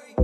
Hey.